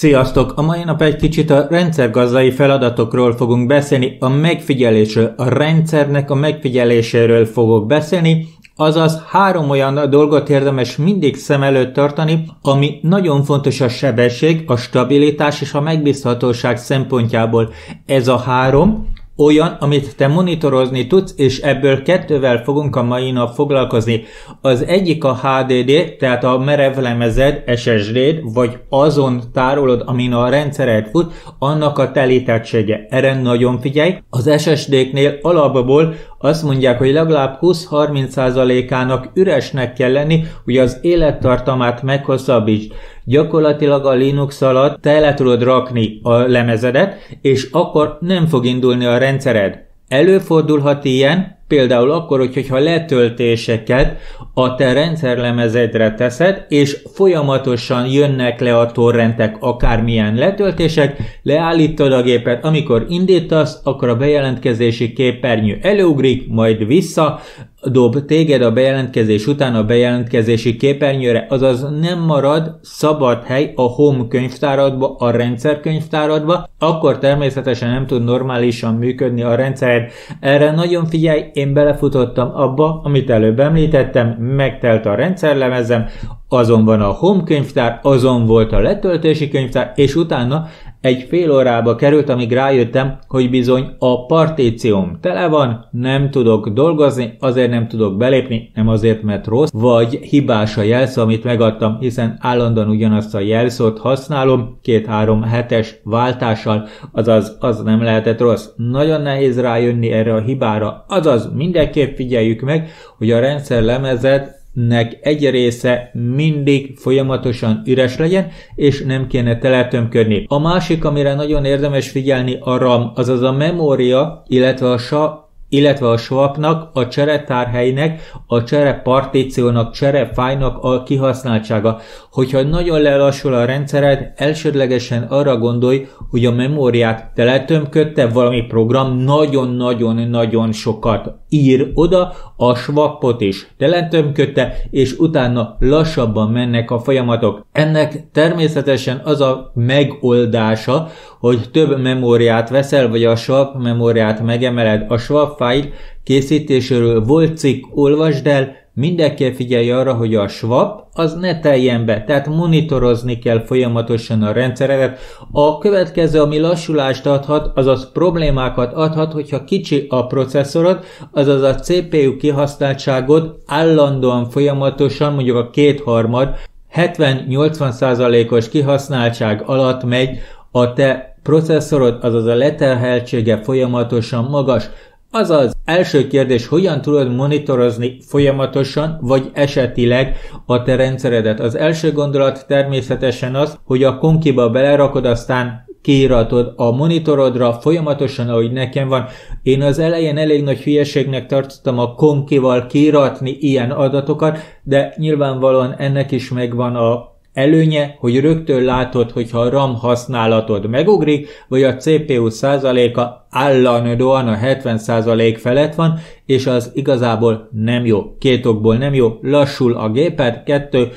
Sziasztok! A mai nap egy kicsit a rendszergazdai feladatokról fogunk beszélni, a megfigyelésről, a rendszernek a megfigyeléséről fogok beszélni, azaz három olyan dolgot érdemes mindig szem előtt tartani, ami nagyon fontos a sebesség, a stabilitás és a megbízhatóság szempontjából. Ez a három, olyan, amit te monitorozni tudsz, és ebből kettővel fogunk a mai nap foglalkozni. Az egyik a HDD, tehát a merevlemezed, SSD-d, vagy azon tárolod, amin a rendszered fut, annak a telítettsége. Erre nagyon figyelj. Az SSD-knél alapból azt mondják, hogy legalább 20-30%-ának üresnek kell lenni, hogy az élettartamát meghosszabbíts. Gyakorlatilag a Linux alatt te le tudod rakni a lemezedet, és akkor nem fog indulni a rendszered. Előfordulhat ilyen, például akkor, hogyha letöltéseket a te rendszerlemezedre teszed, és folyamatosan jönnek le a torrentek, akármilyen letöltések, leállítod a gépet, amikor indítasz, akkor a bejelentkezési képernyő előugrik, majd vissza, dob téged a bejelentkezés után a bejelentkezési képernyőre, azaz nem marad szabad hely a home könyvtáradba, a rendszer könyvtáradba, akkor természetesen nem tud normálisan működni a rendszered. Erre nagyon figyelj, én belefutottam abba, amit előbb említettem, megtelt a rendszerlemezem, azon van a home könyvtár, azon volt a letöltési könyvtár, és utána egy fél órába került, amíg rájöttem, hogy bizony a partícióm tele van, nem tudok dolgozni, azért nem tudok belépni, nem azért, mert rossz, vagy hibás a jelszó, amit megadtam, hiszen állandóan ugyanazt a jelszót használom, két-három hetes váltással, azaz az nem lehetett rossz. Nagyon nehéz rájönni erre a hibára, azaz mindenképp figyeljük meg, hogy a rendszer lemezet nek egy része mindig folyamatosan üres legyen, és nem kéne teletömködni. A másik, amire nagyon érdemes figyelni a RAM, azaz a memória, illetve a sa illetve a swapnak, a cseretárhelynek, a cserepartíciónak, cserefájnak a kihasználtsága. Hogyha nagyon lelassul a rendszered, elsődlegesen arra gondolj, hogy a memóriát teletömködte valami program, nagyon-nagyon-nagyon sokat ír oda, a swapot is teletömködte, és utána lassabban mennek a folyamatok. Ennek természetesen az a megoldása, hogy több memóriát veszel, vagy a swap memóriát megemeled. A swap file készítéséről volt cikk, olvasd el, mindenki figyelj arra, hogy a swap az ne teljen be, tehát monitorozni kell folyamatosan a rendszeredet. A következő, ami lassulást adhat, azaz problémákat adhat, hogyha kicsi a processzorod, azaz a CPU kihasználtságod állandóan folyamatosan, mondjuk a kétharmad, 70-80%-os kihasználtság alatt megy, a te processzorod, azaz a leterheltsége folyamatosan magas, Azaz, első kérdés, hogyan tudod monitorozni folyamatosan vagy esetileg a te rendszeredet? Az első gondolat természetesen az, hogy a konkiba belerakod, aztán kiíratod a monitorodra folyamatosan, ahogy nekem van. Én az elején elég nagy hülyeségnek tartottam a konkival kiíratni ilyen adatokat, de nyilvánvalóan ennek is megvan a Előnye, hogy rögtön látod, hogyha a RAM használatod megugrik, vagy a CPU százaléka állandóan a 70 százalék felett van, és az igazából nem jó. Két okból nem jó, lassul a géped, kettő,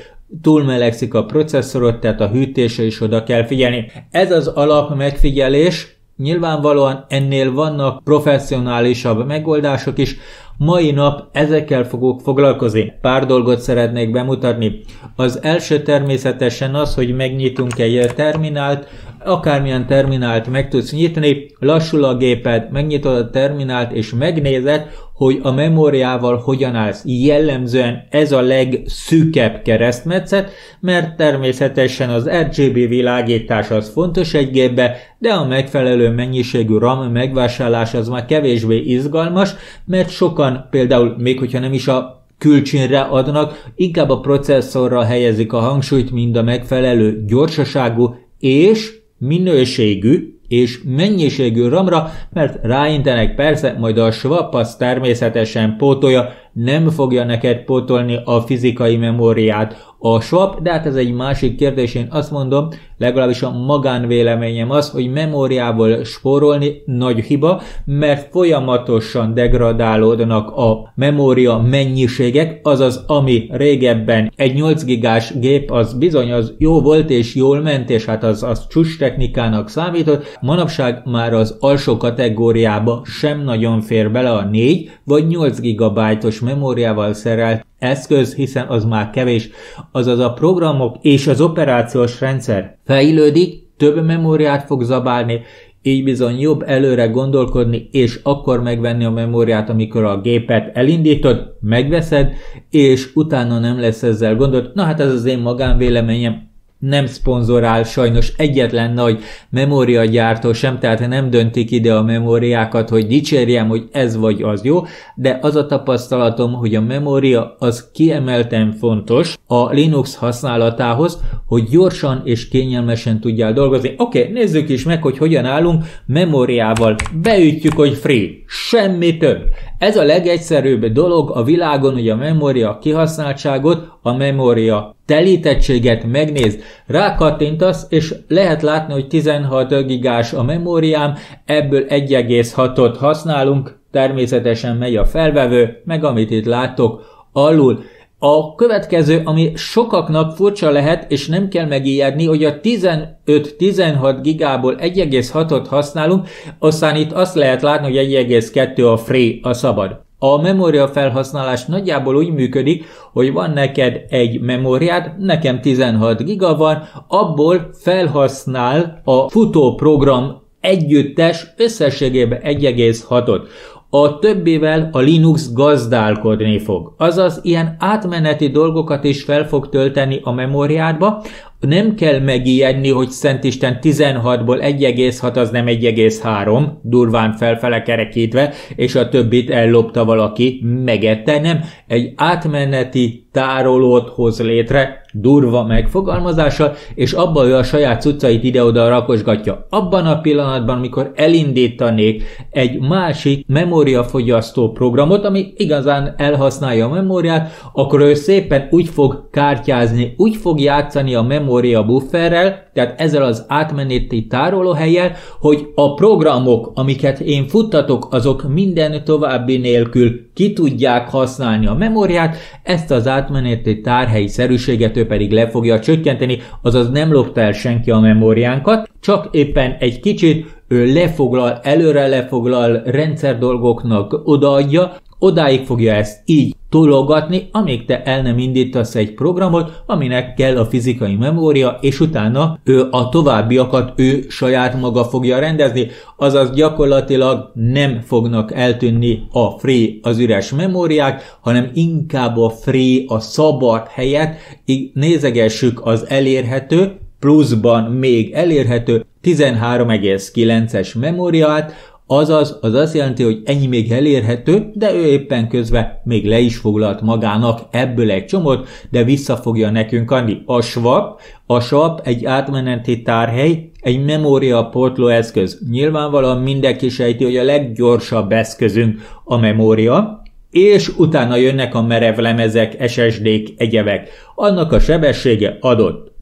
túlmelegszik a processzorod, tehát a hűtése is oda kell figyelni. Ez az alap megfigyelés, Nyilvánvalóan ennél vannak professzionálisabb megoldások is, Mai nap ezekkel fogok foglalkozni. Pár dolgot szeretnék bemutatni. Az első természetesen az, hogy megnyitunk egy terminált, akármilyen terminált meg tudsz nyitni, lassul a géped, megnyitod a terminált és megnézed, hogy a memóriával hogyan állsz. Jellemzően ez a legszűkebb keresztmetszet, mert természetesen az RGB világítás az fontos egy gépbe, de a megfelelő mennyiségű RAM megvásárlás az már kevésbé izgalmas, mert sokan például még hogyha nem is a külcsínre adnak, inkább a processzorra helyezik a hangsúlyt, mint a megfelelő gyorsaságú és minőségű és mennyiségű ramra, mert ráintenek persze, majd a swap az természetesen pótolja, nem fogja neked pótolni a fizikai memóriát a swap, de hát ez egy másik kérdés, én azt mondom, legalábbis a magánvéleményem az, hogy memóriából spórolni nagy hiba, mert folyamatosan degradálódnak a memória mennyiségek, azaz ami régebben egy 8 gigás gép az bizony az jó volt és jól ment, és hát az, az csúcs technikának számított, manapság már az alsó kategóriába sem nagyon fér bele a 4 vagy 8 gigabájtos memóriával szerelt eszköz, hiszen az már kevés, azaz a programok és az operációs rendszer fejlődik, több memóriát fog zabálni, így bizony jobb előre gondolkodni, és akkor megvenni a memóriát, amikor a gépet elindítod, megveszed, és utána nem lesz ezzel gondod. Na hát ez az én magánvéleményem, nem szponzorál sajnos egyetlen nagy memóriagyártó sem, tehát nem döntik ide a memóriákat, hogy dicsérjem, hogy ez vagy az jó, de az a tapasztalatom, hogy a memória az kiemelten fontos a Linux használatához, hogy gyorsan és kényelmesen tudjál dolgozni. Oké, okay, nézzük is meg, hogy hogyan állunk memóriával. Beütjük, hogy free. Semmi több. Ez a legegyszerűbb dolog a világon, hogy a memória kihasználtságot, a memória telítettséget megnéz. Rákattintasz, és lehet látni, hogy 16 gigás a memóriám, ebből 1,6-ot használunk, természetesen megy a felvevő, meg amit itt látok, alul. A következő, ami sokaknak furcsa lehet, és nem kell megijedni, hogy a 15-16 gigából 1,6-ot használunk, aztán itt azt lehet látni, hogy 1,2 a free, a szabad. A memória felhasználás nagyjából úgy működik, hogy van neked egy memóriád, nekem 16 giga van, abból felhasznál a futóprogram együttes összességében 1,6-ot. A többivel a Linux gazdálkodni fog. Azaz ilyen átmeneti dolgokat is fel fog tölteni a memóriádba, nem kell megijedni, hogy Szentisten 16-ból 1,6 az nem 1,3, durván felfele kerekítve, és a többit ellopta valaki, megette, nem. Egy átmeneti tárolót hoz létre, durva megfogalmazással, és abban ő a saját cuccait ide-oda rakosgatja. Abban a pillanatban, amikor elindítanék egy másik memóriafogyasztó programot, ami igazán elhasználja a memóriát, akkor ő szépen úgy fog kártyázni, úgy fog játszani a memória bufferrel, tehát ezzel az átmeneti tárolóhelyel, hogy a programok, amiket én futtatok, azok minden további nélkül ki tudják használni a memóriát, ezt az átmeneti tárhelyi szerűséget ő pedig le fogja csökkenteni, azaz nem lopta el senki a memóriánkat, csak éppen egy kicsit ő lefoglal, előre lefoglal rendszer dolgoknak odaadja, odáig fogja ezt így tologatni, amíg te el nem indítasz egy programot, aminek kell a fizikai memória, és utána ő a továbbiakat ő saját maga fogja rendezni, azaz gyakorlatilag nem fognak eltűnni a free az üres memóriák, hanem inkább a free, a szabad helyet, így nézegessük az elérhető, pluszban még elérhető 13,9-es memóriát, Azaz, az azt jelenti, hogy ennyi még elérhető, de ő éppen közben még le is foglalt magának ebből egy csomót, de vissza fogja nekünk adni. A swap, a swap egy átmeneti tárhely, egy memória portló eszköz. Nyilvánvalóan mindenki sejti, hogy a leggyorsabb eszközünk a memória, és utána jönnek a merev lemezek, SSD-k, egyebek. Annak a sebessége adott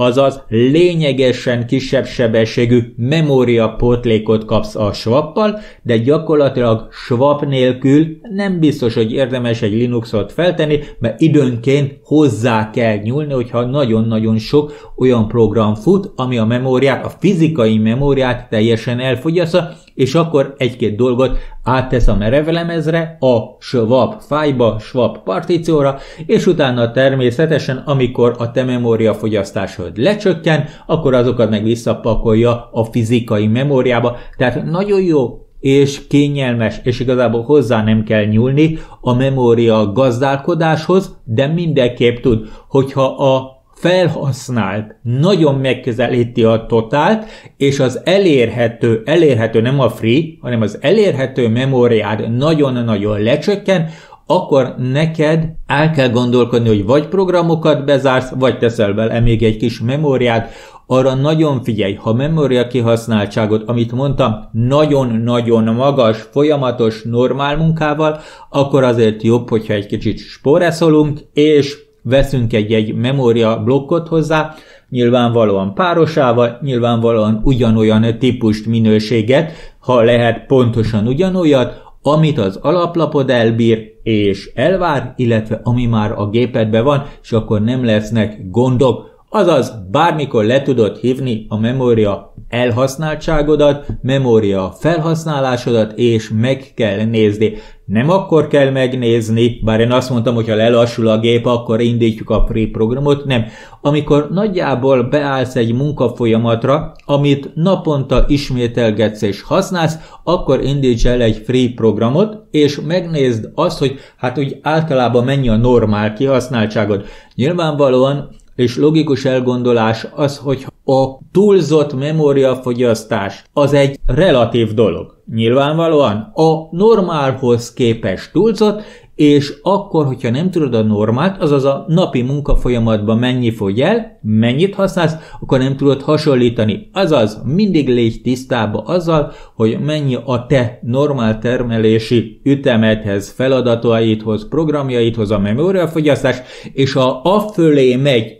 azaz lényegesen kisebb sebességű memória pótlékot kapsz a swappal, de gyakorlatilag swap nélkül nem biztos, hogy érdemes egy Linuxot feltenni, mert időnként hozzá kell nyúlni, hogyha nagyon-nagyon sok olyan program fut, ami a memóriát, a fizikai memóriát teljesen elfogyasza, és akkor egy-két dolgot áttesz a merevelemezre, a swap fájba, swap partícióra, és utána természetesen, amikor a te memóriafogyasztásod lecsökken, akkor azokat meg visszapakolja a fizikai memóriába. Tehát nagyon jó és kényelmes, és igazából hozzá nem kell nyúlni a memória gazdálkodáshoz, de mindenképp tud, hogyha a felhasznált nagyon megközelíti a totált, és az elérhető, elérhető nem a free, hanem az elérhető memóriád nagyon-nagyon lecsökken, akkor neked el kell gondolkodni, hogy vagy programokat bezársz, vagy teszel bele még egy kis memóriát, arra nagyon figyelj, ha memória kihasználtságot, amit mondtam, nagyon-nagyon magas, folyamatos, normál munkával, akkor azért jobb, hogyha egy kicsit sporeszolunk, és veszünk egy-egy memória blokkot hozzá, nyilvánvalóan párosával, nyilvánvalóan ugyanolyan típust, minőséget, ha lehet pontosan ugyanolyat, amit az alaplapod elbír és elvár, illetve ami már a gépedben van, és akkor nem lesznek gondok, Azaz, bármikor le tudod hívni a memória elhasználtságodat, memória felhasználásodat, és meg kell nézni. Nem akkor kell megnézni, bár én azt mondtam, hogy lelassul a gép, akkor indítjuk a free programot, nem. Amikor nagyjából beállsz egy munkafolyamatra, amit naponta ismételgetsz és használsz, akkor indíts el egy free programot, és megnézd azt, hogy hát úgy általában mennyi a normál kihasználtságod. Nyilvánvalóan és logikus elgondolás az, hogy a túlzott memóriafogyasztás az egy relatív dolog. Nyilvánvalóan a normálhoz képest túlzott, és akkor, hogyha nem tudod a normát, azaz a napi munkafolyamatban mennyi fogy el, mennyit használsz, akkor nem tudod hasonlítani. Azaz, mindig légy tisztába azzal, hogy mennyi a te normál termelési ütemedhez, feladataidhoz, programjaidhoz a memóriafogyasztás, és ha a fölé megy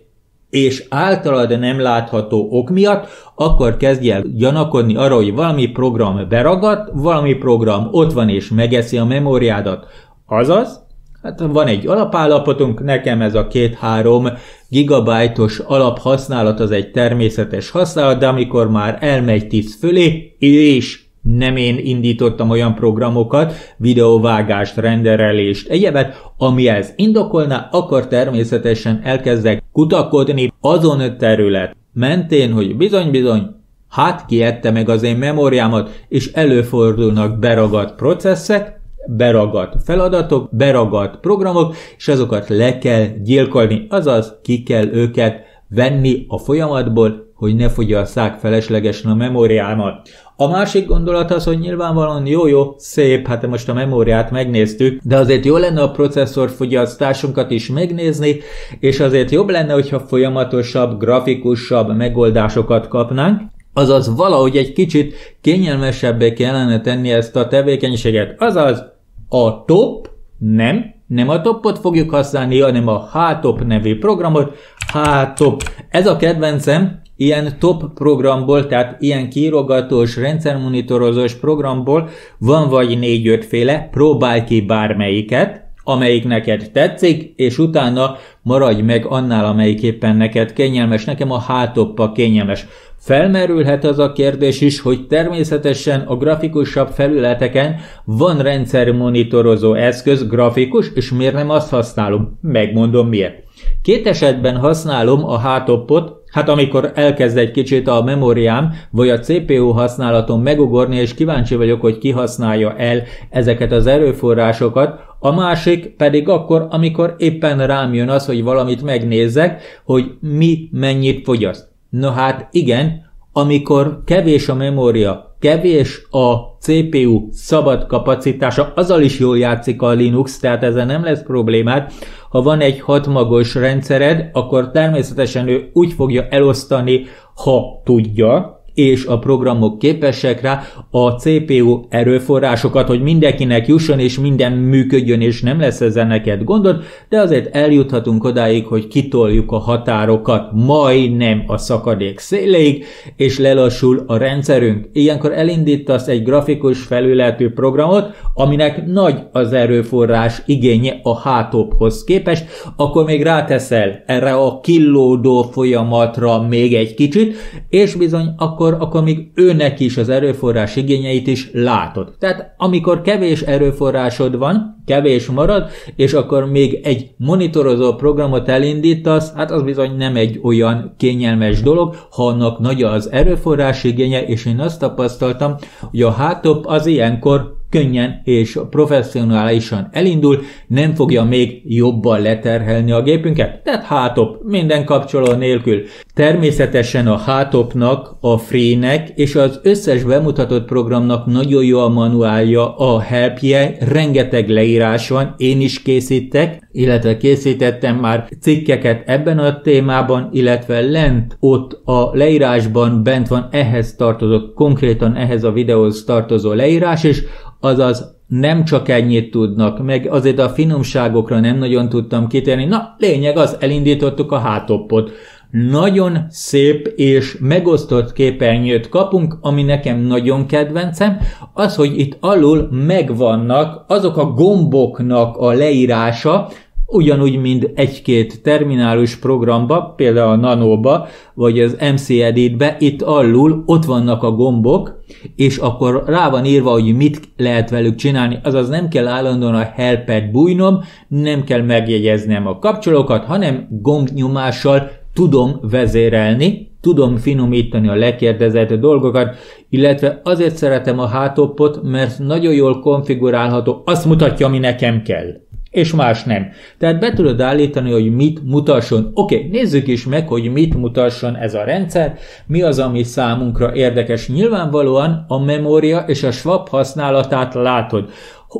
és általad nem látható ok miatt, akkor kezdj el gyanakodni arra, hogy valami program beragad, valami program ott van és megeszi a memóriádat. Azaz, hát van egy alapállapotunk, nekem ez a két-három gigabájtos alaphasználat az egy természetes használat, de amikor már elmegy 10 fölé, és nem én indítottam olyan programokat, videóvágást, renderelést, egyebet, ami ez indokolná, akkor természetesen elkezdek kutakodni azon terület mentén, hogy bizony-bizony, hát kiette meg az én memóriámat, és előfordulnak beragadt processzek, beragadt feladatok, beragadt programok, és azokat le kell gyilkolni, azaz ki kell őket venni a folyamatból, hogy ne fogyasszák feleslegesen a memóriámat. A másik gondolat az, hogy nyilvánvalóan jó-jó, szép, hát most a memóriát megnéztük, de azért jó lenne a processzor fogyasztásunkat is megnézni, és azért jobb lenne, hogyha folyamatosabb, grafikusabb megoldásokat kapnánk, azaz valahogy egy kicsit kényelmesebbé kellene tenni ezt a tevékenységet. Azaz a top nem, nem a topot fogjuk használni, hanem a H-top nevű programot. H-top. Ez a kedvencem, ilyen top programból, tehát ilyen kírogatós, rendszermonitorozós programból van vagy négy-öt féle, próbálj ki bármelyiket, amelyik neked tetszik, és utána maradj meg annál, amelyik éppen neked kényelmes. Nekem a hátoppa kényelmes. Felmerülhet az a kérdés is, hogy természetesen a grafikusabb felületeken van rendszermonitorozó eszköz, grafikus, és miért nem azt használom? Megmondom miért. Két esetben használom a hátopot, Hát amikor elkezd egy kicsit a memóriám vagy a CPU használaton megugorni, és kíváncsi vagyok, hogy ki használja el ezeket az erőforrásokat, a másik pedig akkor, amikor éppen rám jön az, hogy valamit megnézzek, hogy mi mennyit fogyaszt. Na hát igen, amikor kevés a memória, kevés a CPU szabad kapacitása, azzal is jól játszik a Linux, tehát ezzel nem lesz problémát. Ha van egy hatmagos rendszered, akkor természetesen ő úgy fogja elosztani, ha tudja, és a programok képesek rá a CPU erőforrásokat, hogy mindenkinek jusson és minden működjön, és nem lesz ezzel neked gondod, de azért eljuthatunk odáig, hogy kitoljuk a határokat majdnem a szakadék széléig, és lelassul a rendszerünk. Ilyenkor elindítasz egy grafikus felületű programot, aminek nagy az erőforrás igénye a hátophoz képest, akkor még ráteszel erre a killódó folyamatra még egy kicsit, és bizony akkor akkor, akkor még őnek is az erőforrás igényeit is látod. Tehát amikor kevés erőforrásod van, kevés marad, és akkor még egy monitorozó programot elindítasz, hát az bizony nem egy olyan kényelmes dolog, ha annak nagy az erőforrás igénye, és én azt tapasztaltam, hogy a hátop az ilyenkor könnyen és professzionálisan elindul, nem fogja még jobban leterhelni a gépünket, tehát hátop, minden kapcsoló nélkül. Természetesen a hátopnak, a Free-nek és az összes bemutatott programnak nagyon jó a manuálja, a helpje, rengeteg leírás van, én is készítek, illetve készítettem már cikkeket ebben a témában, illetve lent ott a leírásban bent van ehhez tartozó, konkrétan ehhez a videóhoz tartozó leírás, és azaz nem csak ennyit tudnak, meg azért a finomságokra nem nagyon tudtam kitérni. Na, lényeg az, elindítottuk a hátopot nagyon szép és megosztott képernyőt kapunk, ami nekem nagyon kedvencem, az, hogy itt alul megvannak azok a gomboknak a leírása, ugyanúgy, mint egy-két terminálus programba, például a Nanoba, vagy az MC Editbe, itt alul ott vannak a gombok, és akkor rá van írva, hogy mit lehet velük csinálni, azaz nem kell állandóan a helpet bújnom, nem kell megjegyeznem a kapcsolókat, hanem gombnyomással tudom vezérelni, tudom finomítani a lekérdezett dolgokat, illetve azért szeretem a hátopot, mert nagyon jól konfigurálható, azt mutatja, ami nekem kell. És más nem. Tehát be tudod állítani, hogy mit mutasson. Oké, okay, nézzük is meg, hogy mit mutasson ez a rendszer, mi az, ami számunkra érdekes. Nyilvánvalóan a memória és a swap használatát látod.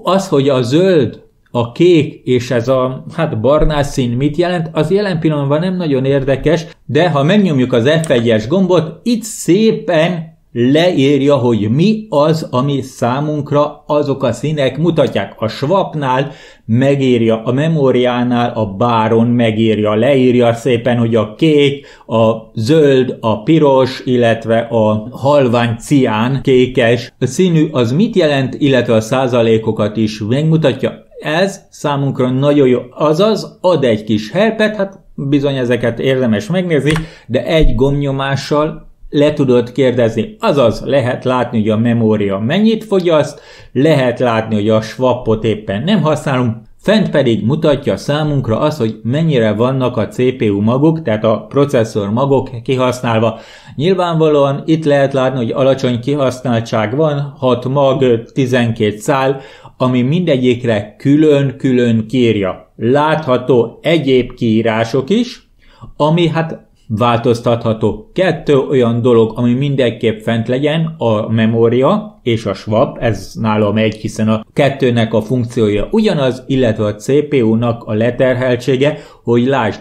Az, hogy a zöld a kék és ez a hát barnás szín mit jelent, az jelen pillanatban nem nagyon érdekes, de ha megnyomjuk az F1-es gombot, itt szépen leírja, hogy mi az, ami számunkra azok a színek mutatják. A swapnál megírja, a memóriánál a báron megírja, leírja szépen, hogy a kék, a zöld, a piros, illetve a halvány cián kékes a színű az mit jelent, illetve a százalékokat is megmutatja. Ez számunkra nagyon jó. Azaz, ad egy kis helpet, hát bizony ezeket érdemes megnézni, de egy gomnyomással le tudod kérdezni. Azaz, lehet látni, hogy a memória mennyit fogyaszt, lehet látni, hogy a swapot éppen nem használunk, Fent pedig mutatja számunkra az, hogy mennyire vannak a CPU magok, tehát a processzor magok kihasználva. Nyilvánvalóan itt lehet látni, hogy alacsony kihasználtság van, 6 mag, 12 szál, ami mindegyikre külön-külön kírja. Látható egyéb kiírások is, ami hát változtatható. Kettő olyan dolog, ami mindenképp fent legyen, a memória és a swap, ez nálam egy, hiszen a kettőnek a funkciója ugyanaz, illetve a CPU-nak a leterheltsége, hogy lásd,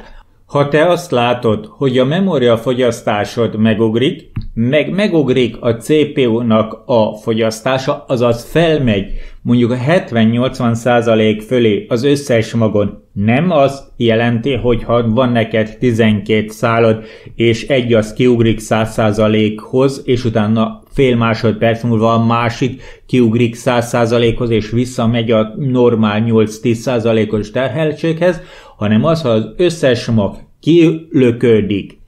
ha te azt látod, hogy a memória fogyasztásod megugrik, meg megugrik a CPU-nak a fogyasztása, azaz felmegy mondjuk a 70-80% fölé az összes magon, nem az jelenti, hogy ha van neked 12 szálad, és egy az kiugrik 100%-hoz, és utána fél másodperc múlva a másik kiugrik 100%-hoz, és visszamegy a normál 8-10%-os terheltséghez, hanem az, ha az összes mag kilöködik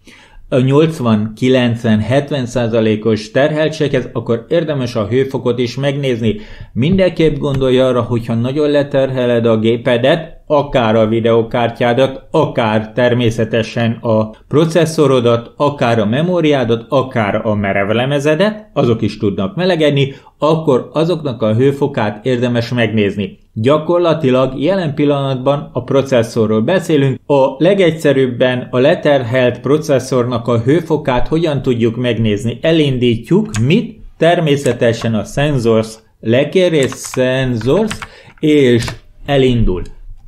a 80-90-70 százalékos terheltséghez, akkor érdemes a hőfokot is megnézni. Mindenképp gondolj arra, hogyha nagyon leterheled a gépedet, akár a videokártyádat, akár természetesen a processzorodat, akár a memóriádat, akár a merevlemezedet, azok is tudnak melegedni, akkor azoknak a hőfokát érdemes megnézni. Gyakorlatilag jelen pillanatban a processzorról beszélünk. A legegyszerűbben a leterhelt processzornak a hőfokát hogyan tudjuk megnézni? Elindítjuk, mit? Természetesen a Sensors lekérés Sensors, és elindul.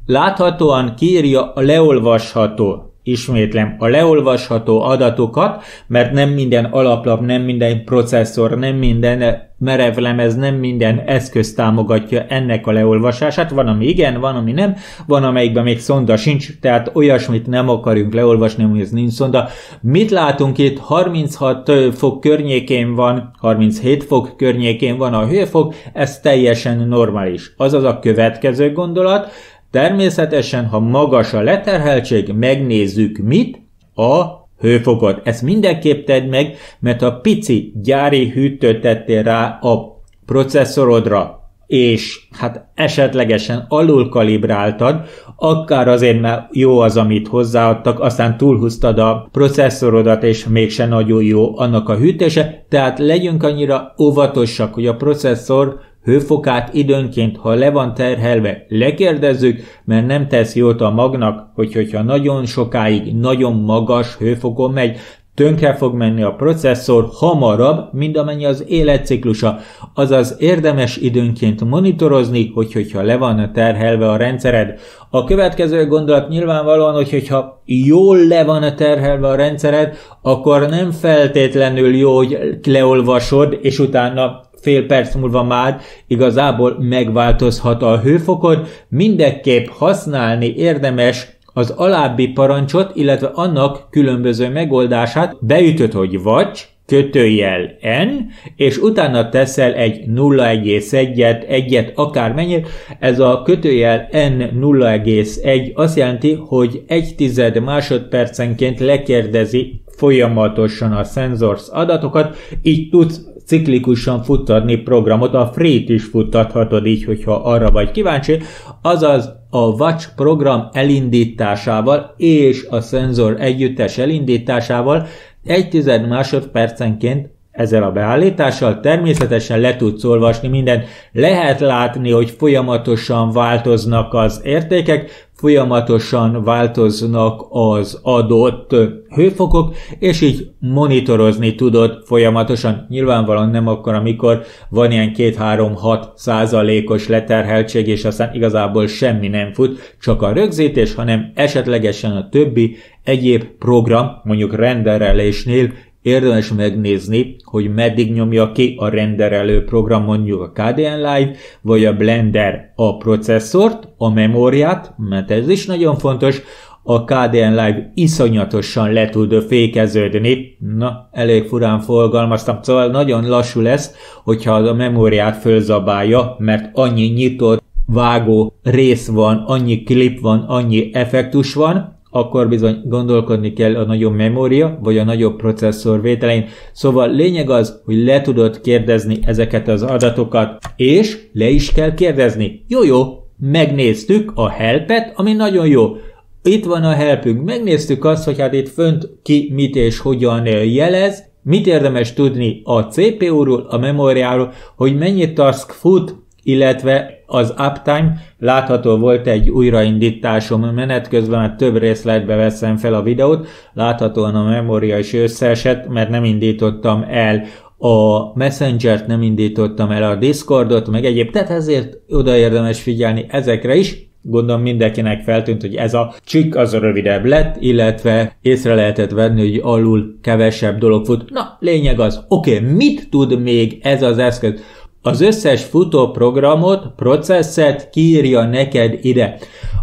Láthatóan kírja a leolvasható ismétlem, a leolvasható adatokat, mert nem minden alaplap, nem minden processzor, nem minden merevlemez, nem minden eszköz támogatja ennek a leolvasását. Van, ami igen, van, ami nem, van, amelyikben még szonda sincs, tehát olyasmit nem akarunk leolvasni, ami ez nincs szonda. Mit látunk itt? 36 fok környékén van, 37 fok környékén van a hőfok, ez teljesen normális. Azaz a következő gondolat, Természetesen, ha magas a leterheltség, megnézzük mit? A hőfokot. Ezt mindenképp tedd meg, mert a pici gyári hűtőt tettél rá a processzorodra, és hát esetlegesen alul kalibráltad, akár azért, mert jó az, amit hozzáadtak, aztán túlhúztad a processzorodat, és mégse nagyon jó annak a hűtése, tehát legyünk annyira óvatosak, hogy a processzor Hőfokát időnként, ha le van terhelve, lekérdezzük, mert nem tesz jót a magnak, hogy hogyha nagyon sokáig nagyon magas hőfokon megy, tönkre fog menni a processzor hamarabb, mint amennyi az életciklusa. Azaz érdemes időnként monitorozni, hogy hogyha le van terhelve a rendszered. A következő gondolat nyilvánvalóan, hogy hogyha jól le van terhelve a rendszered, akkor nem feltétlenül jó, hogy leolvasod, és utána fél perc múlva már igazából megváltozhat a hőfokod, mindenképp használni érdemes az alábbi parancsot, illetve annak különböző megoldását. Beütöd, hogy vagy, kötőjel n, és utána teszel egy 0,1-et, egyet, akármennyit. Ez a kötőjel n 0,1 azt jelenti, hogy egy tized másodpercenként lekérdezi folyamatosan a sensors adatokat, így tudsz ciklikusan futtatni programot, a free is futtathatod így, hogyha arra vagy kíváncsi, azaz a Watch program elindításával és a szenzor együttes elindításával egy tized másodpercenként ezzel a beállítással természetesen le tudsz olvasni mindent. Lehet látni, hogy folyamatosan változnak az értékek, folyamatosan változnak az adott hőfokok, és így monitorozni tudod folyamatosan. Nyilvánvalóan nem akkor, amikor van ilyen 2-3-6 százalékos leterheltség, és aztán igazából semmi nem fut, csak a rögzítés, hanem esetlegesen a többi egyéb program, mondjuk renderelésnél Érdemes megnézni, hogy meddig nyomja ki a renderelő program mondjuk a KDN Live, vagy a Blender a processzort, a memóriát, mert ez is nagyon fontos, a KDN Live iszonyatosan le tud fékeződni. Na, elég furán fogalmaztam, szóval nagyon lassú lesz, hogyha a memóriát fölzabálja, mert annyi nyitott vágó rész van, annyi klip van, annyi effektus van, akkor bizony gondolkodni kell a nagyobb memória, vagy a nagyobb processzor vételein. Szóval lényeg az, hogy le tudod kérdezni ezeket az adatokat, és le is kell kérdezni. Jó, jó, megnéztük a helpet, ami nagyon jó. Itt van a helpünk, megnéztük azt, hogy hát itt fönt ki mit és hogyan jelez, mit érdemes tudni a CPU-ról, a memóriáról, hogy mennyi task fut, illetve az uptime látható volt egy újraindításom menet közben, mert több részletbe veszem fel a videót, láthatóan a memória is összeesett, mert nem indítottam el a Messenger-t, nem indítottam el a Discordot, meg egyéb, tehát ezért oda érdemes figyelni ezekre is, Gondolom mindenkinek feltűnt, hogy ez a csik az a rövidebb lett, illetve észre lehetett venni, hogy alul kevesebb dolog fut. Na, lényeg az, oké, okay, mit tud még ez az eszköz? Az összes futó programot, processzet kiírja neked ide.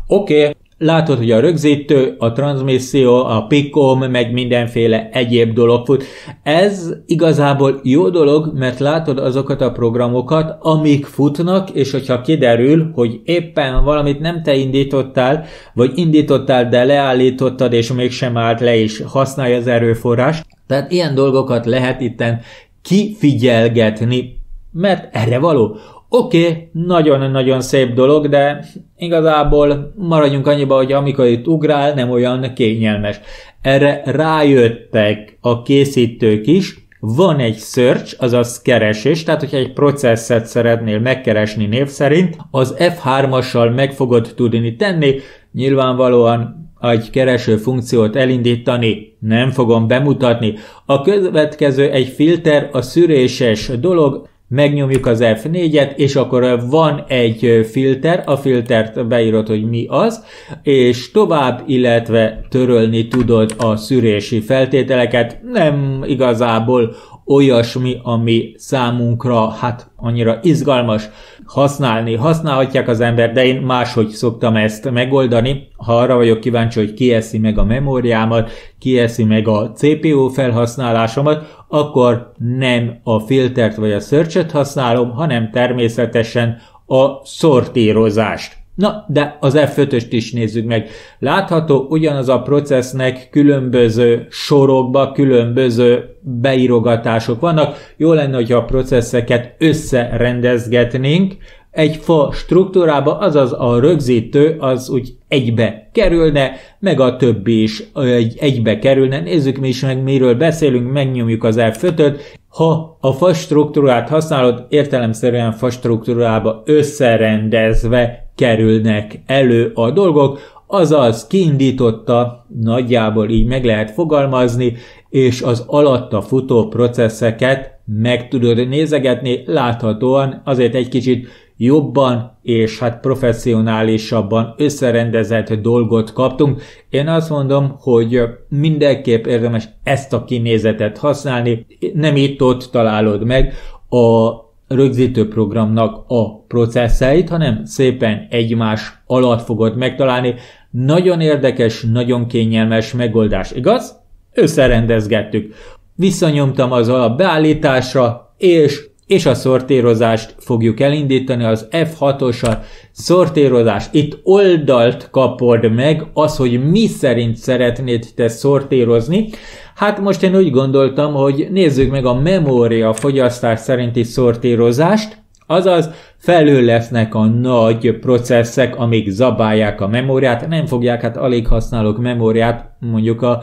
Oké, okay, látod, hogy a rögzítő, a transmisszió, a pickom, meg mindenféle egyéb dolog fut. Ez igazából jó dolog, mert látod azokat a programokat, amik futnak, és hogyha kiderül, hogy éppen valamit nem te indítottál, vagy indítottál, de leállítottad, és mégsem állt le, és használja az erőforrás. Tehát ilyen dolgokat lehet itten kifigyelgetni mert erre való. Oké, okay, nagyon-nagyon szép dolog, de igazából maradjunk annyiba, hogy amikor itt ugrál, nem olyan kényelmes. Erre rájöttek a készítők is, van egy search, azaz keresés, tehát hogyha egy processzet szeretnél megkeresni név szerint, az F3-assal meg fogod tudni tenni, nyilvánvalóan egy kereső funkciót elindítani, nem fogom bemutatni. A következő egy filter, a szűréses dolog, megnyomjuk az F4-et, és akkor van egy filter, a filtert beírod, hogy mi az, és tovább, illetve törölni tudod a szűrési feltételeket, nem igazából olyasmi, ami számunkra hát annyira izgalmas használni. Használhatják az ember, de én máshogy szoktam ezt megoldani. Ha arra vagyok kíváncsi, hogy ki eszi meg a memóriámat, ki eszi meg a CPU felhasználásomat, akkor nem a filtert vagy a search használom, hanem természetesen a szortírozást. Na, de az F5-öst is nézzük meg. Látható, ugyanaz a processznek különböző sorokba, különböző beírogatások vannak. Jó lenne, hogyha a processzeket összerendezgetnénk, egy fa struktúrába, azaz a rögzítő az úgy egybe kerülne, meg a többi is egy, egybe kerülne. Nézzük mi is meg, miről beszélünk, megnyomjuk az F5-öt. Ha a fa struktúrát használod, értelemszerűen fa struktúrába összerendezve kerülnek elő a dolgok, azaz kiindította, nagyjából így meg lehet fogalmazni, és az alatta futó processzeket meg tudod nézegetni, láthatóan azért egy kicsit jobban és hát professzionálisabban összerendezett dolgot kaptunk. Én azt mondom, hogy mindenképp érdemes ezt a kinézetet használni, nem itt-ott találod meg a rögzítő programnak a processzeit, hanem szépen egymás alatt fogod megtalálni. Nagyon érdekes, nagyon kényelmes megoldás, igaz? Összerendezgettük. Visszanyomtam az alapbeállításra, és és a szortírozást fogjuk elindítani az F6-osat. Szortírozás. Itt oldalt kapod meg az, hogy mi szerint szeretnéd te szortírozni. Hát most én úgy gondoltam, hogy nézzük meg a memória fogyasztás szerinti szortírozást, azaz felül lesznek a nagy processzek, amik zabálják a memóriát, nem fogják, hát alig használok memóriát, mondjuk a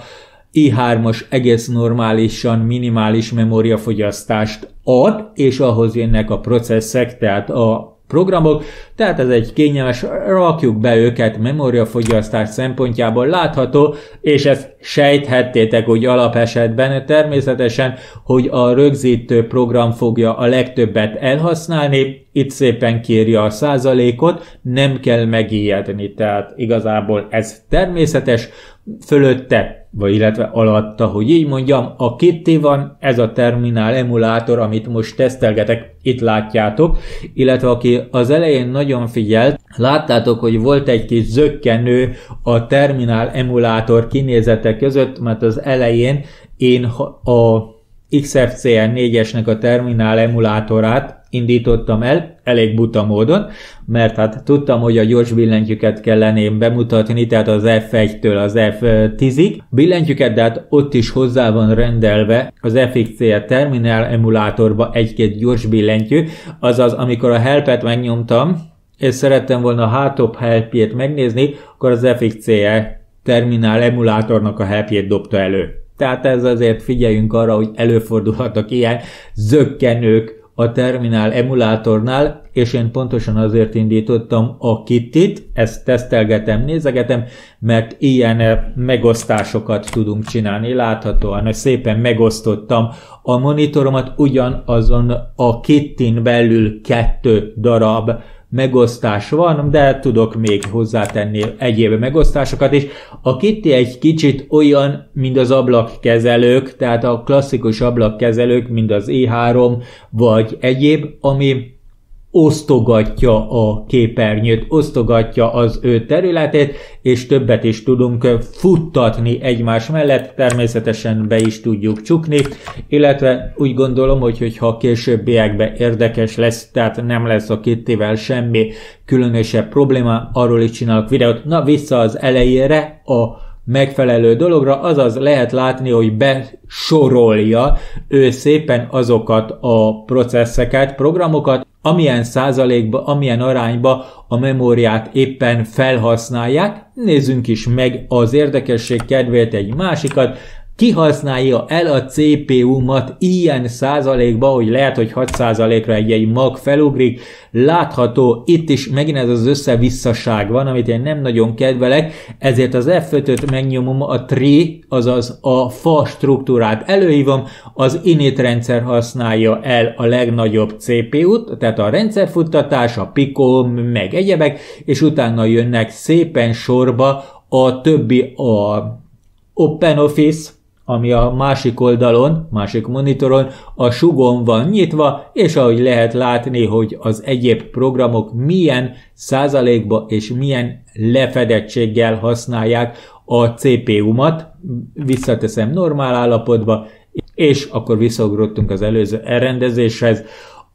i3-as egész normálisan minimális memóriafogyasztást ad, és ahhoz jönnek a processzek, tehát a programok, tehát ez egy kényelmes, rakjuk be őket memóriafogyasztás szempontjából látható, és ezt sejthettétek, hogy alapesetben természetesen, hogy a rögzítő program fogja a legtöbbet elhasználni, itt szépen kérje a százalékot, nem kell megijedni, tehát igazából ez természetes, fölötte, vagy illetve alatta, hogy így mondjam, a Kitty van, ez a terminál emulátor, amit most tesztelgetek, itt látjátok, illetve aki az elején nagyon figyelt, láttátok, hogy volt egy kis zökkenő a terminál emulátor kinézetek között, mert az elején én a XFCE 4-esnek a terminál emulátorát indítottam el, elég buta módon, mert hát tudtam, hogy a gyors billentyűket kellene bemutatni, tehát az F1-től az F10-ig. Billentyűket, de hát ott is hozzá van rendelve az FXC terminál emulátorba egy-két gyors billentyű, azaz amikor a helpet megnyomtam, és szerettem volna a hátop helpjét megnézni, akkor az FXCE terminál emulátornak a helpjét dobta elő. Tehát ez azért figyeljünk arra, hogy előfordulhatnak ilyen zöggenők a terminál emulátornál, és én pontosan azért indítottam a kittit, ezt tesztelgetem, nézegetem, mert ilyen megosztásokat tudunk csinálni. Láthatóan, hogy szépen megosztottam a monitoromat, ugyanazon a kittin belül kettő darab megosztás van, de tudok még hozzátenni egyéb megosztásokat is. A Kitty egy kicsit olyan, mint az ablakkezelők, tehát a klasszikus ablakkezelők, mint az E3 vagy egyéb, ami osztogatja a képernyőt, osztogatja az ő területét, és többet is tudunk futtatni egymás mellett, természetesen be is tudjuk csukni, illetve úgy gondolom, hogy hogyha későbbiekben érdekes lesz, tehát nem lesz a kittivel semmi különösebb probléma, arról is csinálok videót. Na, vissza az elejére, a megfelelő dologra, azaz lehet látni, hogy besorolja ő szépen azokat a processzeket, programokat, amilyen százalékba, amilyen arányba a memóriát éppen felhasználják. Nézzünk is meg az érdekesség kedvéért egy másikat, kihasználja el a CPU-mat ilyen százalékba, hogy lehet, hogy 6 százalékra egy-egy mag felugrik, látható, itt is megint ez az összevisszaság van, amit én nem nagyon kedvelek, ezért az F5-öt megnyomom, a tree, azaz a fa struktúrát előhívom, az init rendszer használja el a legnagyobb CPU-t, tehát a rendszerfuttatás, a Pico, meg egyebek, és utána jönnek szépen sorba a többi a OpenOffice, ami a másik oldalon, másik monitoron a sugon van nyitva, és ahogy lehet látni, hogy az egyéb programok milyen százalékba és milyen lefedettséggel használják a CPU-mat, visszateszem normál állapotba, és akkor visszaugrottunk az előző elrendezéshez,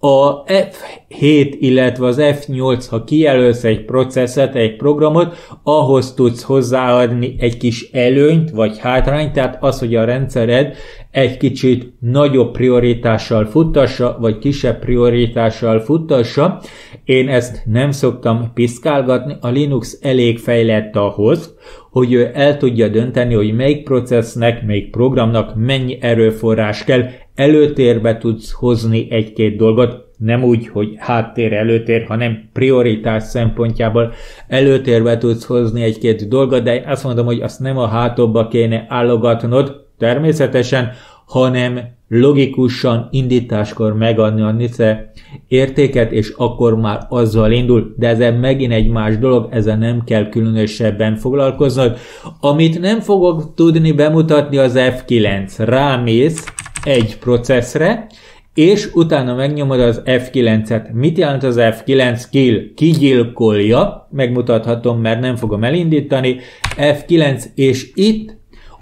a F7, illetve az F8, ha kijelölsz egy processzet, egy programot, ahhoz tudsz hozzáadni egy kis előnyt vagy hátrányt, tehát az, hogy a rendszered egy kicsit nagyobb prioritással futtassa, vagy kisebb prioritással futtassa. Én ezt nem szoktam piszkálgatni, a Linux elég fejlett ahhoz, hogy ő el tudja dönteni, hogy melyik processznek, melyik programnak mennyi erőforrás kell, előtérbe tudsz hozni egy-két dolgot, nem úgy, hogy háttér előtér, hanem prioritás szempontjából előtérbe tudsz hozni egy-két dolgot, de azt mondom, hogy azt nem a hátobba kéne állogatnod, természetesen, hanem logikusan indításkor megadni a NICE értéket, és akkor már azzal indul, de ez megint egy más dolog, ezzel nem kell különösebben foglalkoznod. Amit nem fogok tudni bemutatni az F9, rámész egy processzre, és utána megnyomod az F9-et. Mit jelent az F9? Kill. Kigyilkolja, megmutathatom, mert nem fogom elindítani. F9, és itt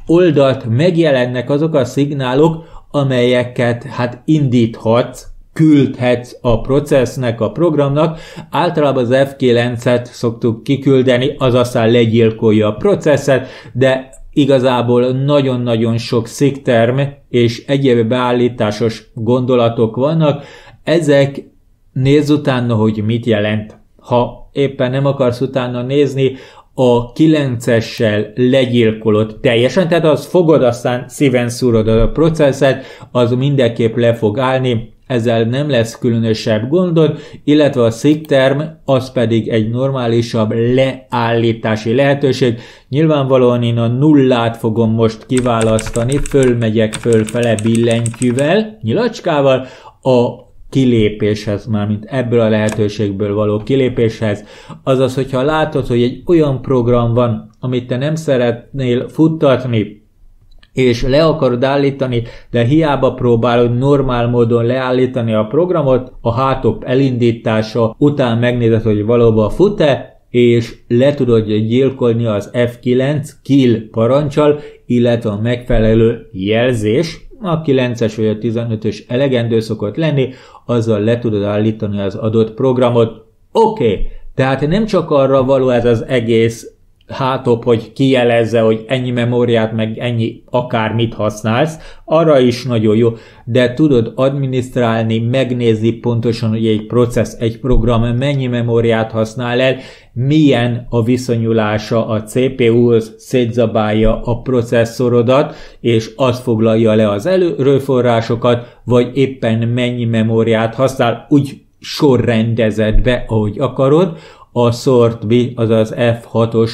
oldalt megjelennek azok a szignálok, amelyeket hát indíthatsz, küldhetsz a processznek, a programnak. Általában az F9-et szoktuk kiküldeni, az aztán legyilkolja a processzet, de igazából nagyon-nagyon sok szikterm és egyéb beállításos gondolatok vannak. Ezek nézz utána, hogy mit jelent. Ha éppen nem akarsz utána nézni, a 9-essel legyilkolod teljesen, tehát az fogod, aztán szíven szúrod a processzet, az mindenképp le fog állni, ezzel nem lesz különösebb gondod, illetve a szikterm az pedig egy normálisabb leállítási lehetőség. Nyilvánvalóan én a nullát fogom most kiválasztani, fölmegyek fölfele billentyűvel, nyilacskával, a kilépéshez, mármint ebből a lehetőségből való kilépéshez, azaz, hogyha látod, hogy egy olyan program van, amit te nem szeretnél futtatni, és le akarod állítani, de hiába próbálod normál módon leállítani a programot, a hátop elindítása után megnézed, hogy valóban fut-e, és le tudod gyilkolni az F9 kill parancsal, illetve a megfelelő jelzés, a 9-es vagy a 15-ös elegendő szokott lenni, azzal le tudod állítani az adott programot. Oké, okay. tehát nem csak arra való ez az egész hátop, hogy kijelezze, hogy ennyi memóriát, meg ennyi akármit használsz, arra is nagyon jó, de tudod adminisztrálni, megnézni pontosan, hogy egy processz, egy program mennyi memóriát használ el, milyen a viszonyulása a CPU-hoz, szétzabálja a processzorodat, és az foglalja le az előforrásokat, vagy éppen mennyi memóriát használ, úgy sorrendezed be, ahogy akarod, a sort B, azaz F6-os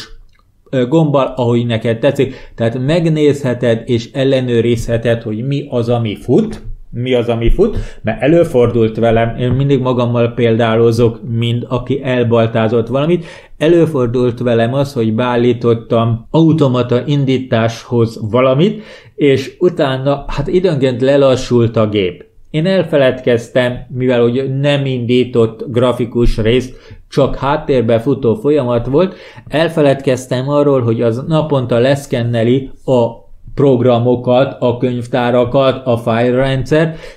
gombbal, ahogy neked tetszik. Tehát megnézheted és ellenőrizheted, hogy mi az, ami fut, mi az, ami fut, mert előfordult velem, én mindig magammal példálozok, mind aki elbaltázott valamit, előfordult velem az, hogy beállítottam automata indításhoz valamit, és utána, hát időnként lelassult a gép. Én elfeledkeztem, mivel hogy nem indított grafikus részt, csak háttérbe futó folyamat volt, elfeledkeztem arról, hogy az naponta leszkenneli a programokat, a könyvtárakat, a file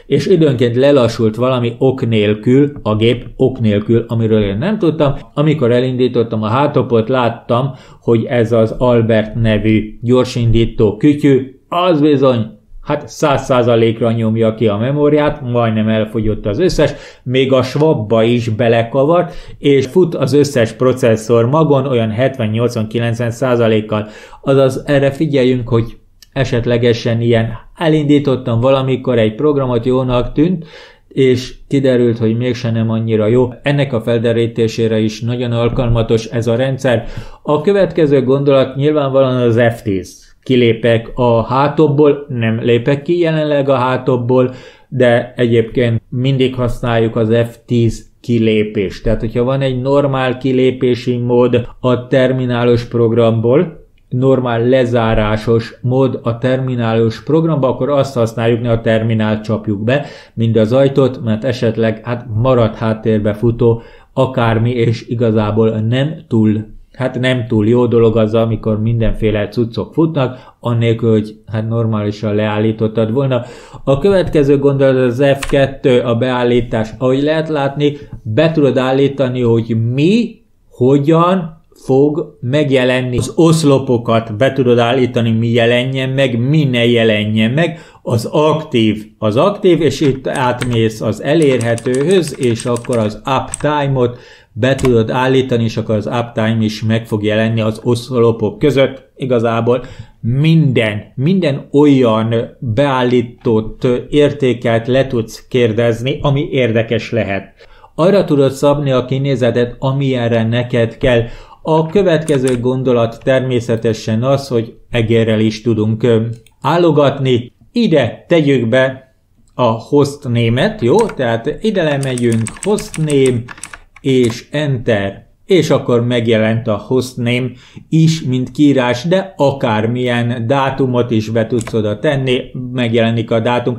és időnként lelassult valami ok nélkül, a gép ok nélkül, amiről én nem tudtam. Amikor elindítottam a hátopot, láttam, hogy ez az Albert nevű gyorsindító kütyű, az bizony hát száz százalékra nyomja ki a memóriát, majdnem elfogyott az összes, még a swabba is belekavart, és fut az összes processzor magon olyan 70-80-90 százalékkal. Azaz erre figyeljünk, hogy esetlegesen ilyen elindítottam valamikor egy programot jónak tűnt, és kiderült, hogy mégsem nem annyira jó. Ennek a felderítésére is nagyon alkalmatos ez a rendszer. A következő gondolat nyilvánvalóan az F10 kilépek a hátobból, nem lépek ki jelenleg a hátobból, de egyébként mindig használjuk az F10 kilépést. Tehát, hogyha van egy normál kilépési mód a terminálos programból, normál lezárásos mód a terminálos programba, akkor azt használjuk, ne a terminált csapjuk be, mind az ajtót, mert esetleg hát marad háttérbe futó akármi, és igazából nem túl hát nem túl jó dolog az, amikor mindenféle cuccok futnak, annélkül, hogy hát normálisan leállítottad volna. A következő gondolat az F2, a beállítás. Ahogy lehet látni, be tudod állítani, hogy mi, hogyan, fog megjelenni. Az oszlopokat be tudod állítani, mi jelenjen meg, mi ne jelenjen meg. Az aktív, az aktív, és itt átmész az elérhetőhöz, és akkor az uptime-ot be tudod állítani, és akkor az uptime is meg fog jelenni az oszlopok között. Igazából minden, minden olyan beállított értéket le tudsz kérdezni, ami érdekes lehet. Arra tudod szabni a kinézetet, amilyenre neked kell. A következő gondolat természetesen az, hogy egérrel is tudunk állogatni. Ide tegyük be a host német, jó? Tehát ide lemegyünk, host name, és enter és akkor megjelent a hostname is, mint kiírás, de akármilyen dátumot is be tudsz oda tenni, megjelenik a dátum.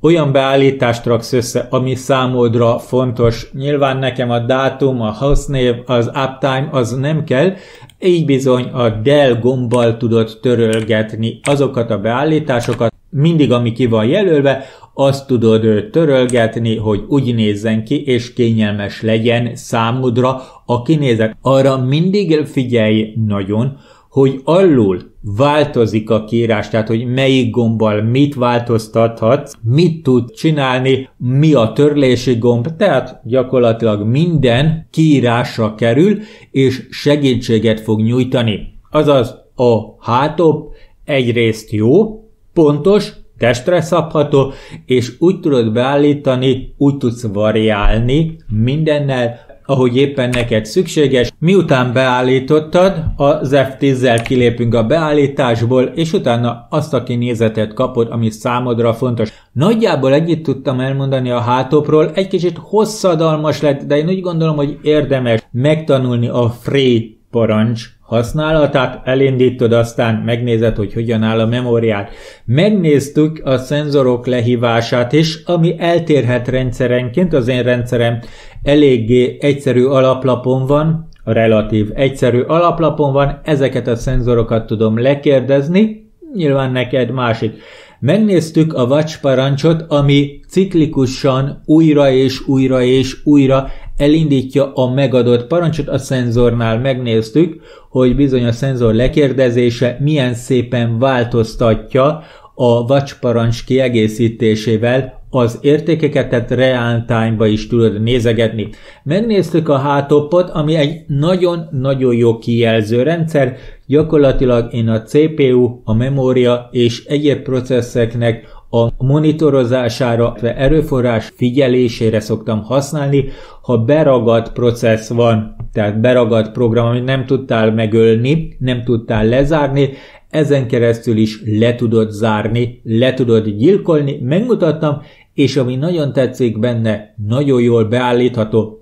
Olyan beállítást raksz össze, ami számodra fontos. Nyilván nekem a dátum, a hostname, az uptime, az nem kell, így bizony a del gombbal tudod törölgetni azokat a beállításokat, mindig ami ki van jelölve, azt tudod törölgetni, hogy úgy nézzen ki, és kényelmes legyen számodra a kinézet. Arra mindig figyelj nagyon, hogy alul változik a kiírás, tehát hogy melyik gombbal mit változtathatsz, mit tud csinálni, mi a törlési gomb, tehát gyakorlatilag minden kiírásra kerül, és segítséget fog nyújtani. Azaz a hátop egyrészt jó, pontos, testre szabható, és úgy tudod beállítani, úgy tudsz variálni mindennel, ahogy éppen neked szükséges. Miután beállítottad, az F10-zel kilépünk a beállításból, és utána azt a kinézetet kapod, ami számodra fontos. Nagyjából együtt tudtam elmondani a hátopról, egy kicsit hosszadalmas lett, de én úgy gondolom, hogy érdemes megtanulni a free parancs használatát, elindítod, aztán megnézed, hogy hogyan áll a memóriát. Megnéztük a szenzorok lehívását is, ami eltérhet rendszerenként, az én rendszerem eléggé egyszerű alaplapon van, relatív egyszerű alaplapon van, ezeket a szenzorokat tudom lekérdezni, nyilván neked másik. Megnéztük a watch parancsot, ami ciklikusan újra és újra és újra elindítja a megadott parancsot, a szenzornál megnéztük, hogy bizony a szenzor lekérdezése milyen szépen változtatja a watch parancs kiegészítésével az értékeket, tehát real time-ba is tudod nézegetni. Megnéztük a hátopot, ami egy nagyon-nagyon jó kijelző rendszer, gyakorlatilag én a CPU, a memória és egyéb processzeknek a monitorozására, erőforrás figyelésére szoktam használni, ha beragadt processz van, tehát beragadt program, amit nem tudtál megölni, nem tudtál lezárni, ezen keresztül is le tudod zárni, le tudod gyilkolni, megmutattam, és ami nagyon tetszik benne, nagyon jól beállítható,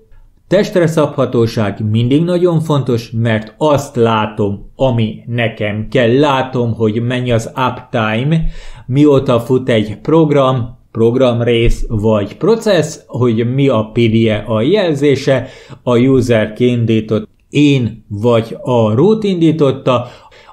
Testre szabhatóság mindig nagyon fontos, mert azt látom, ami nekem kell. Látom, hogy mennyi az uptime, mióta fut egy program, programrész vagy processz, hogy mi a PDE a jelzése, a user kiindított én vagy a root indította,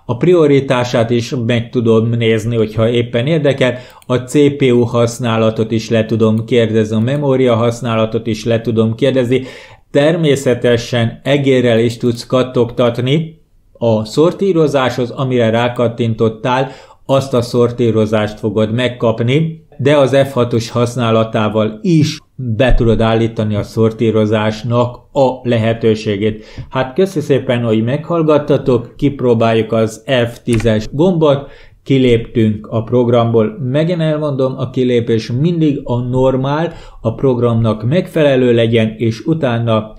a prioritását is meg tudom nézni, hogyha éppen érdekel, a CPU használatot is le tudom kérdezni, a memória használatot is le tudom kérdezni, természetesen egérrel is tudsz kattogtatni a szortírozáshoz, amire rákattintottál, azt a szortírozást fogod megkapni, de az F6-os használatával is be tudod állítani a szortírozásnak a lehetőségét. Hát köszi szépen, hogy meghallgattatok, kipróbáljuk az F10-es gombot, kiléptünk a programból. Megint elmondom, a kilépés mindig a normál, a programnak megfelelő legyen, és utána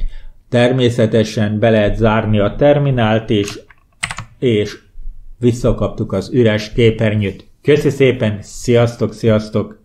természetesen be lehet zárni a terminált, és, és visszakaptuk az üres képernyőt. Köszi szépen, sziasztok, sziasztok!